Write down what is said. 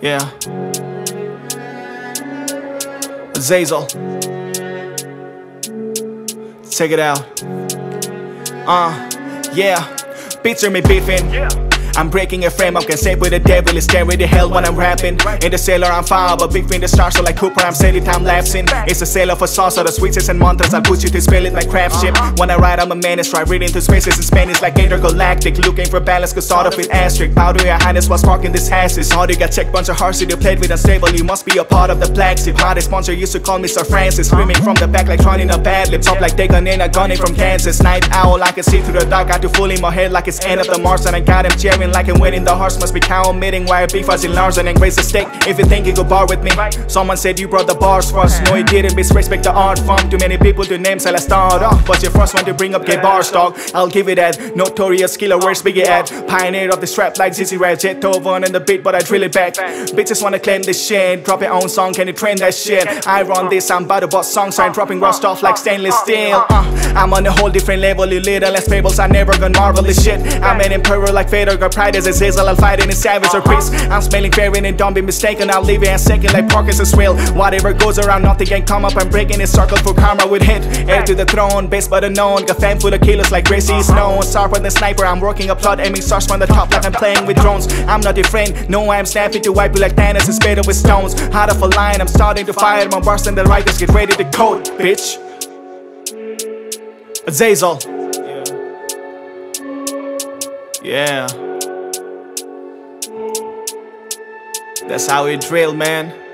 Yeah. Zazel. Take it out. Uh, yeah. Beats are me beefing. Yeah. I'm breaking a frame, I'm can say with the devil is scary to hell when I'm rapping. In the sailor, I'm fine, but fin the stars, so like Cooper, I'm steady time lapsing. It's a sailor for sauce, so the sweets and mantras, I'll put you to spell it like craft ship. When I ride, I'm a menace, try reading through spaces in Spanish like intergalactic. Looking for balance, cause start off with asterisk. How do your highness while sparking this? How do you got check bunch of hearts you played with unstable? You must be a part of the black ship. How sponsor used to call me Sir Francis, screaming from the back like trying in a bad lip. Top like gun in a gunning from Kansas. Night owl, I can see through the dark, got to fool in my head like it's end of the Mars, and I got him cheering like I'm winning the heart must be cow meeting wire beef fuzzy large and raise the stake if you think you could bar with me. Someone said you brought the bars for us. No, you didn't. Disrespect the art form. Too many people to name, so let's start off. But your first one to bring up gay bar stock. I'll give it that. Notorious killer, where's Biggie at? Pioneer of the strap like ZZ Red, Jet Tovan and the beat, but I drill it back. Bitches wanna claim this shit. Drop your own song, can you trend that shit? I run this, I'm about to bust songs, so I'm dropping raw stuff like stainless steel. Uh, I'm on a whole different level, you little less fables. I never gonna marvel this shit. I'm an emperor like Vader, got pride as a sizzle. I'll fight any savage or Chris. I'm smelling fair and don't be mistaken. I'll leave it a second like Parkinson's will. Whatever goes around, nothing can come up. I'm breaking this circle for karma with hit. Heir to the throne, best but unknown. Got fam full of killers like Gracie Snow. Sharper than sniper, I'm working a plot, aiming stars from the top like I'm playing with drones. I'm not your friend, no, I'm snappy to wipe you like Thanos and spit with stones. Hard off a line, I'm starting to fire. My bars and the writers get ready to code, bitch. Azazel. Yeah. That's how we drill, man.